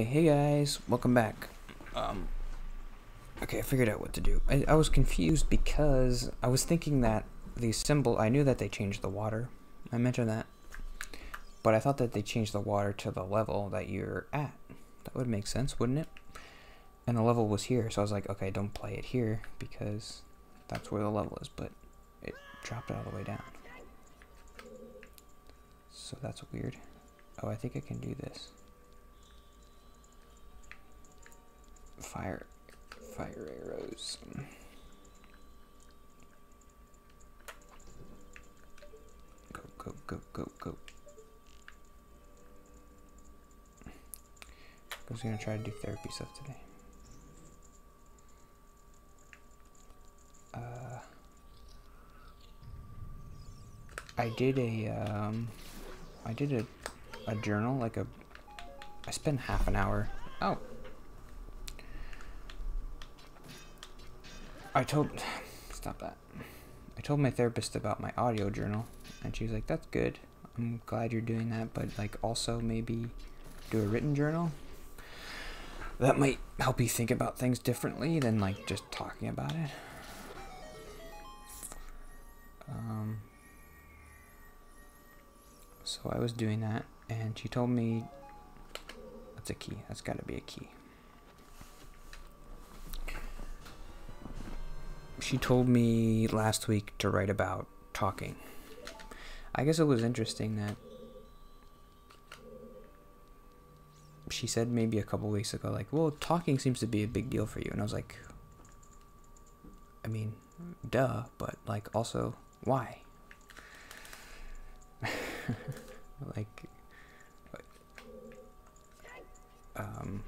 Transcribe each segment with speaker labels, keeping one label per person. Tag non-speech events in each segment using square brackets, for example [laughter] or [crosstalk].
Speaker 1: Hey guys, welcome back. Um, okay, I figured out what to do. I, I was confused because I was thinking that the symbol, I knew that they changed the water. I mentioned that. But I thought that they changed the water to the level that you're at. That would make sense, wouldn't it? And the level was here, so I was like, okay, don't play it here because that's where the level is, but it dropped it all the way down. So that's weird. Oh, I think I can do this. Fire fire arrows. Go go go go go. I was gonna try to do therapy stuff today. Uh, I did a um, I did a a journal like a. I spent half an hour. Oh, I told stop that. I told my therapist about my audio journal and she was like, That's good. I'm glad you're doing that, but like also maybe do a written journal. That might help you think about things differently than like just talking about it. Um, so I was doing that, and she told me that's a key. That's got to be a key. She told me last week to write about talking. I guess it was interesting that she said maybe a couple weeks ago, like, well, talking seems to be a big deal for you. And I was like, I mean, duh, but like, also, why? [laughs] like, um,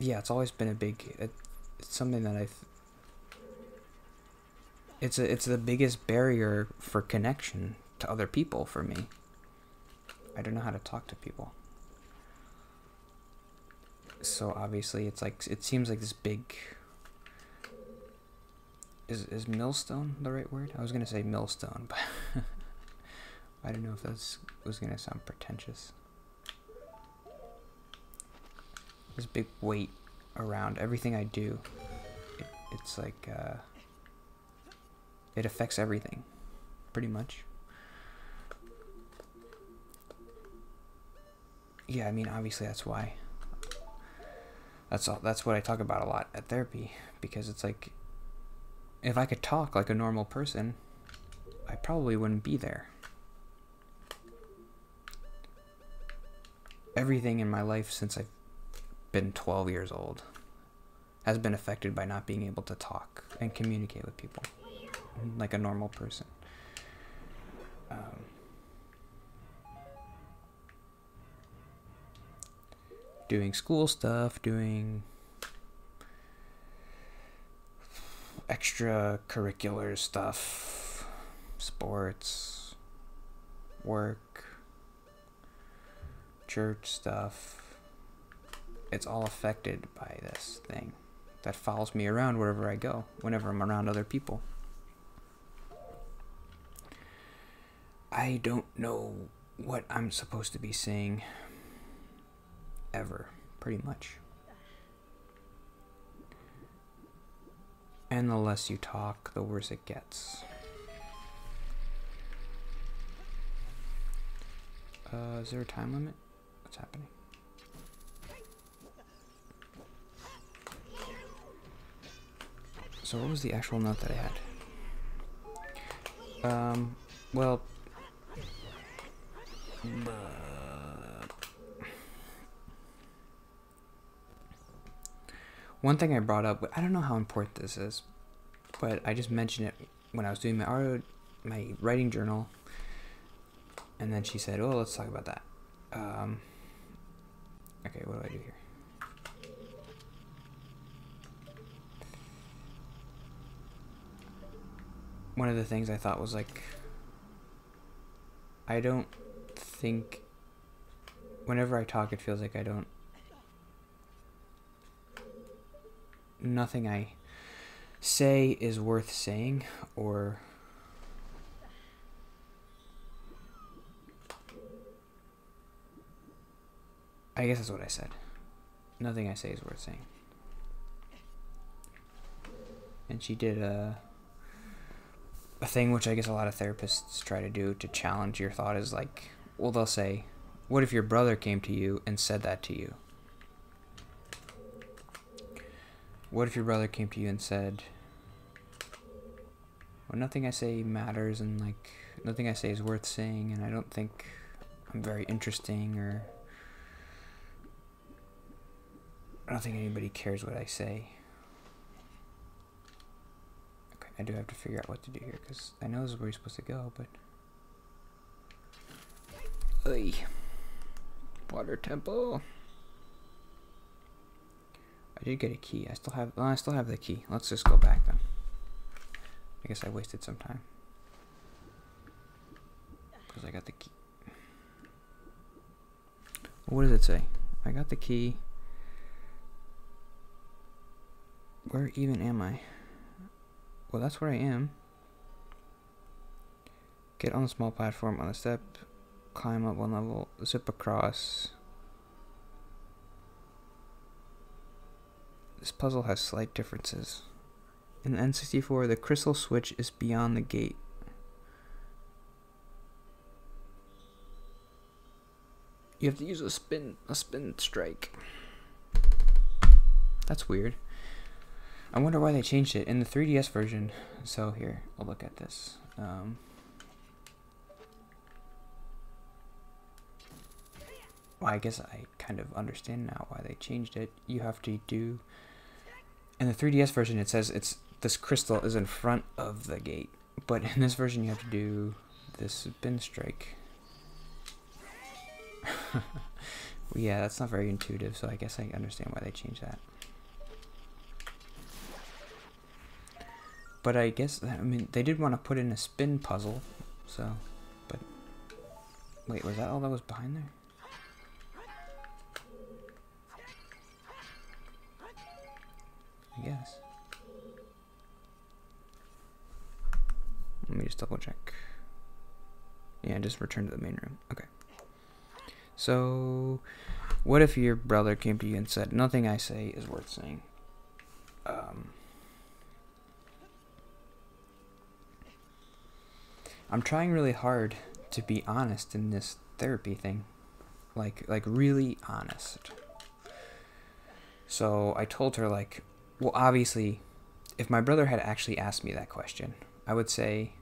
Speaker 1: yeah, it's always been a big. It, it's something that I've. It's a, it's the biggest barrier for connection to other people for me. I don't know how to talk to people. So obviously, it's like it seems like this big. Is is millstone the right word? I was gonna say millstone, but [laughs] I don't know if that was gonna sound pretentious this big weight around everything I do. It, it's like uh, it affects everything, pretty much. Yeah, I mean, obviously that's why. That's all. That's what I talk about a lot at therapy because it's like, if I could talk like a normal person, I probably wouldn't be there. Everything in my life since I've been 12 years old has been affected by not being able to talk and communicate with people like a normal person. Um, doing school stuff, doing extracurricular stuff, sports, work, church stuff it's all affected by this thing that follows me around wherever I go, whenever I'm around other people. I don't know what I'm supposed to be saying ever, pretty much. And the less you talk, the worse it gets. Uh, is there a time limit? What's happening? So what was the actual note that I had? Um, well... One thing I brought up, I don't know how important this is, but I just mentioned it when I was doing my art, my writing journal, and then she said, "Oh, let's talk about that." Um, okay, what do I do here? One of the things I thought was like, I don't think, whenever I talk, it feels like I don't, nothing I say is worth saying or I guess that's what I said. Nothing I say is worth saying. And she did a a thing which I guess a lot of therapists try to do to challenge your thought is like, well, they'll say, "What if your brother came to you and said that to you?" What if your brother came to you and said, "Well, nothing I say matters, and like nothing I say is worth saying, and I don't think I'm very interesting, or I don't think anybody cares what I say." Okay, I do have to figure out what to do here because I know this is where you're supposed to go, but. Oy. Water temple. I did get a key. I still have. Well, I still have the key. Let's just go back then. I guess I wasted some time because I got the key. What does it say? I got the key. Where even am I? Well, that's where I am. Get on the small platform on the step, climb up one level, zip across. This puzzle has slight differences. In the N64, the crystal switch is beyond the gate. You have to use a spin a spin strike. That's weird. I wonder why they changed it in the 3DS version. So here, I'll look at this. Um, well, I guess I kind of understand now why they changed it. You have to do in the 3DS version. It says it's this crystal is in front of the gate, but in this version you have to do this spin strike. [laughs] yeah, that's not very intuitive, so I guess I understand why they changed that. But I guess, I mean, they did want to put in a spin puzzle, so, but, wait, was that all that was behind there? I guess. Let me just double check. Yeah, just return to the main room. Okay. So, what if your brother came to you and said, Nothing I say is worth saying? I'm trying really hard to be honest in this therapy thing. Like, like really honest. So I told her, like, well, obviously, if my brother had actually asked me that question, I would say,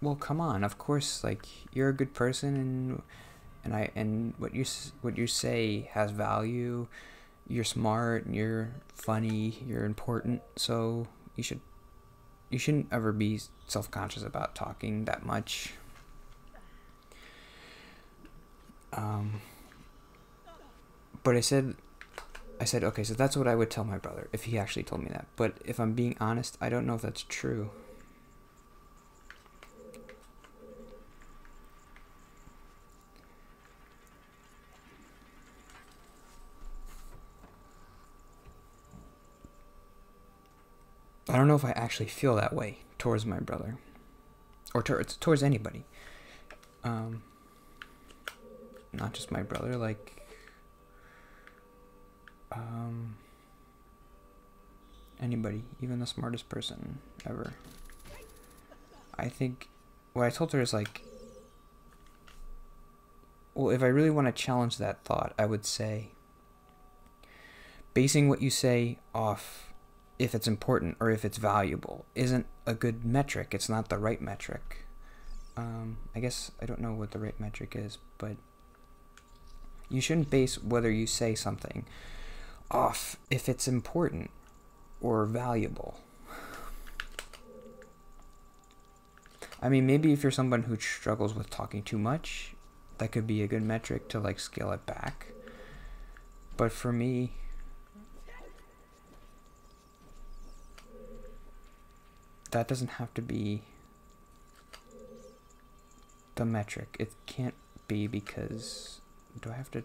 Speaker 1: well, come on, of course, like, you're a good person and and I and what you what you say has value. You're smart, and you're funny, you're important, so you should you shouldn't ever be self-conscious about talking that much. Um, but I said, I said, okay, so that's what I would tell my brother if he actually told me that. But if I'm being honest, I don't know if that's true. I don't know if I actually feel that way towards my brother, or towards towards anybody. Um, not just my brother, like um, anybody, even the smartest person ever. I think what I told her is like, well, if I really want to challenge that thought, I would say, basing what you say off if it's important or if it's valuable isn't a good metric. It's not the right metric. Um, I guess I don't know what the right metric is, but you shouldn't base whether you say something off if it's important or valuable. I mean, maybe if you're someone who struggles with talking too much, that could be a good metric to like scale it back. But for me, that doesn't have to be the metric. It can't be because do I have to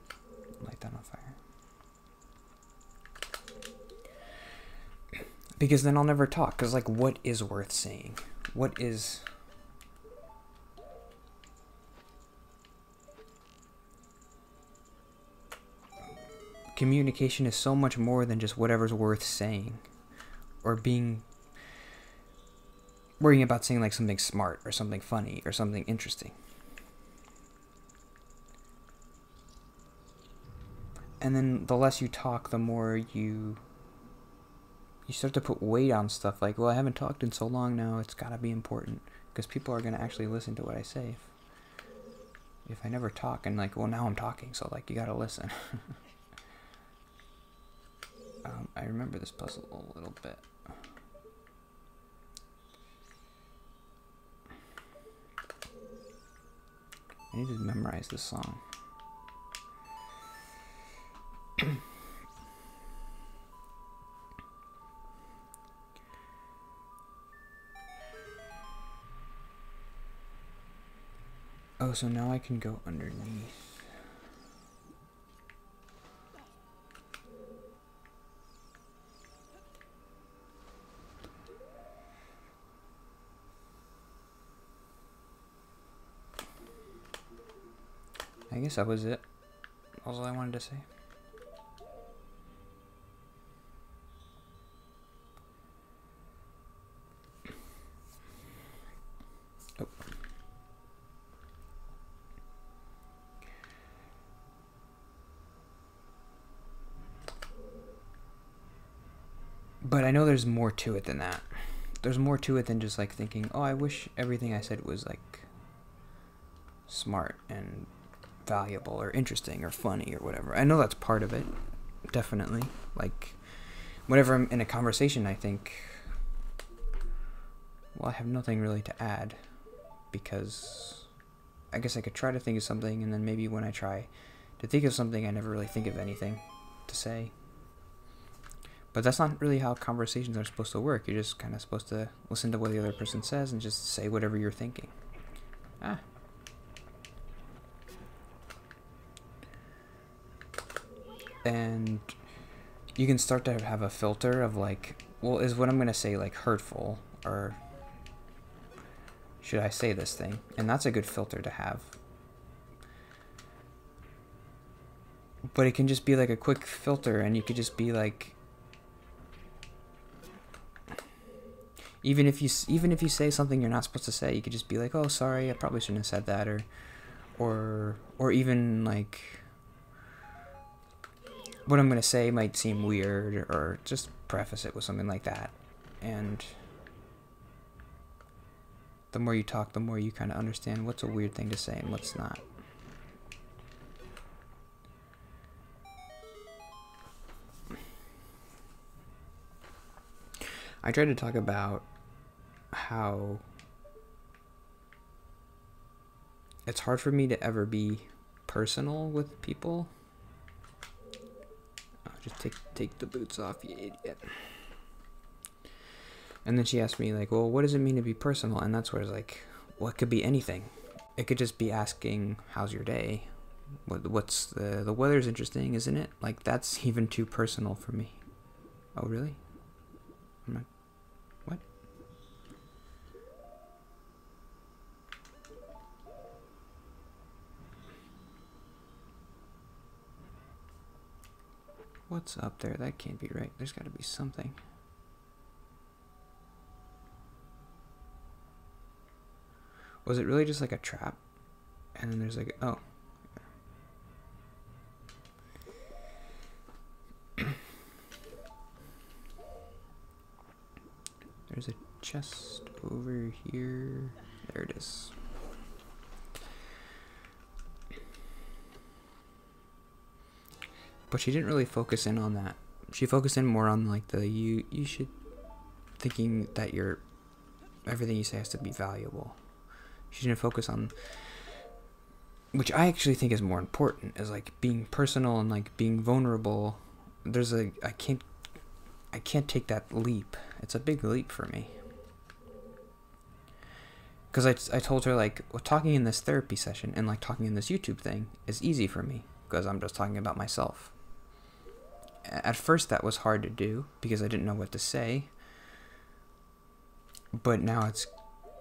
Speaker 1: light that on fire? Because then I'll never talk. Because, like, what is worth saying? What is. communication is so much more than just whatever's worth saying or being worrying about saying like something smart or something funny or something interesting. And then the less you talk, the more you you start to put weight on stuff like, well, I haven't talked in so long now, it's got to be important because people are going to actually listen to what I say. If, if I never talk and like, well, now I'm talking, so like you got to listen. [laughs] um, I remember this puzzle a little bit. I need to memorize this song. oh, so now I can go underneath. Guess that was it. That's all I wanted to say. Oh. But I know there's more to it than that. There's more to it than just like thinking, oh, I wish everything I said was like smart and valuable or interesting or funny or whatever. I know that's part of it, definitely. Like, whenever I'm in a conversation, I think, well, I have nothing really to add because I guess I could try to think of something, and then maybe when I try to think of something, I never really think of anything to say. But that's not really how conversations are supposed to work. You're just kind of supposed to listen to what the other person says and just say whatever you're thinking. Ah, and you can start to have a filter of like, well, is what I'm going to say like hurtful or should I say this thing? And that's a good filter to have. But it can just be like a quick filter and you could just be like even if you even if you say something you're not supposed to say, you could just be like, "Oh, sorry, I probably shouldn't have said that," or, or, or even like, what I'm going to say might seem weird, or just preface it with something like that. And the more you talk, the more you kind of understand what's a weird thing to say and what's not. I tried to talk about how it's hard for me to ever be personal with people just take take the boots off, you idiot. And then she asked me like, well, what does it mean to be personal? And that's where it's like, well, could be anything. It could just be asking, how's your day? What what's the the weather's interesting, isn't it? Like that's even too personal for me. Oh really? I'm not, what? What's up there? That can't be right. There's got to be something. Was it really just like a trap? And then there's like, oh. [clears throat] there's a chest over here. There it is. But she didn't really focus in on that. She focused in more on like the you you should thinking that your everything you say has to be valuable. She didn't focus on which I actually think is more important is like being personal and like being vulnerable. There's a I can't I can't take that leap. It's a big leap for me. Because I, I told her like well, talking in this therapy session and like talking in this YouTube thing is easy for me because I'm just talking about myself at first that was hard to do because I didn't know what to say. But now it's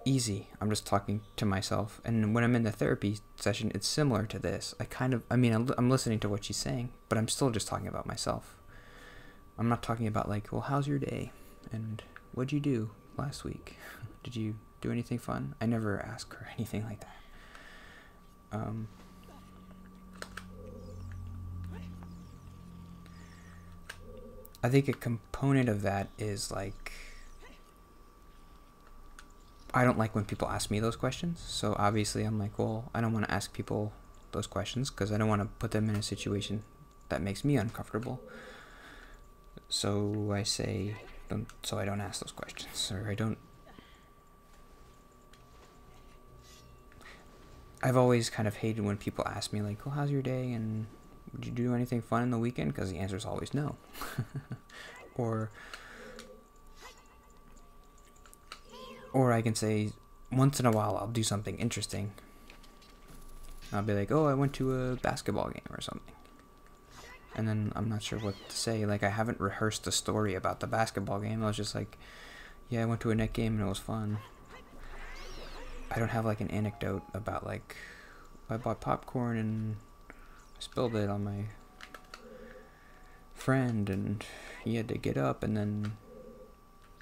Speaker 1: easy. I'm just talking to myself. And when I'm in the therapy session, it's similar to this. I kind of, I mean, I'm, listening to what she's saying, but I'm still just talking about myself. I'm not talking about, like, well, how's your day? And what'd you do last week? [laughs] Did you do anything fun? I never ask her [laughs] anything like that. Um, I think a component of that is like I don't like when people ask me those questions. So obviously I'm like, well, I don't want to ask people those questions because I don't want to put them in a situation that makes me uncomfortable. So I say don't so I don't ask those questions or I don't I've always kind of hated when people ask me like, "Well, how's your day?" and "Did you do anything fun in the weekend?" because the answer is always no. [laughs] or or I can say once in a while I'll do something interesting. I'll be like, "Oh, I went to a basketball game or something." And then I'm not sure what to say. Like I haven't rehearsed a story about the basketball game. I was just like, "Yeah, I went to a net game and it was fun." I don't have like an anecdote about like I bought popcorn and spilled it on my friend and he had to get up and then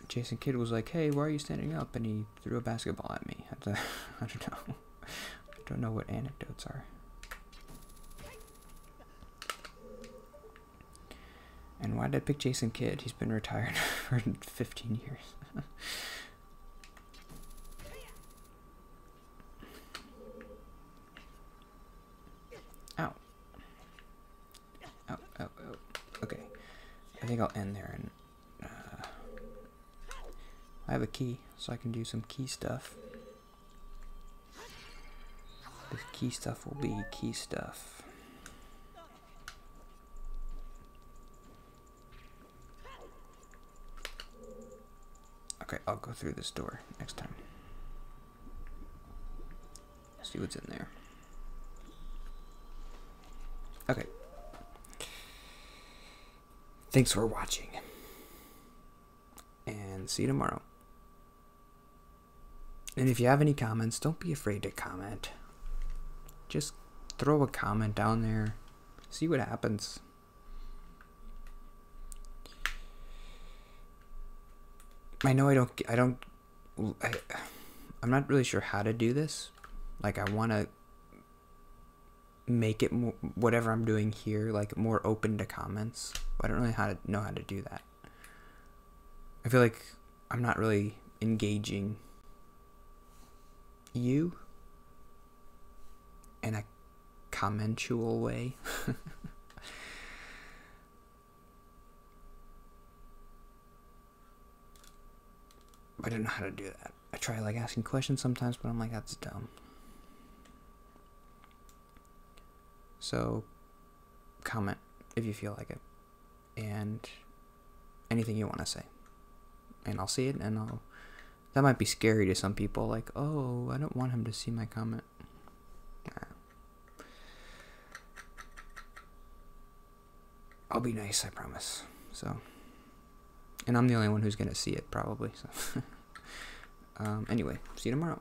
Speaker 1: Jason Kidd was like, "Hey, why are you standing up?" and he threw a basketball at me. I don't [laughs] know. I don't know what anecdotes are. And why did I pick Jason Kidd? He's been retired [laughs] for 15 years. [laughs] I think I'll end there and uh, I have a key so I can do some key stuff. This key stuff will be key stuff. Okay, I'll go through this door next time. See what's in there. Okay. Thanks for watching. And see you tomorrow. And if you have any comments, don't be afraid to comment. Just throw a comment down there. See what happens. I know I don't I don't I, I'm not really sure how to do this. Like I want to make it more, whatever I'm doing here like more open to comments. I don't really how to know how to do that. I feel like I'm not really engaging you in a commentual way. [laughs] I don't know how to do that. I try like asking questions sometimes, but I'm like, that's dumb. So, comment if you feel like it, and anything you want to say, and I'll see it, and I'll. That might be scary to some people, like, oh, I don't want him to see my comment. I'll be nice, I promise. So, and I'm the only one who's gonna see it, probably. So, [laughs] um, anyway, see you tomorrow.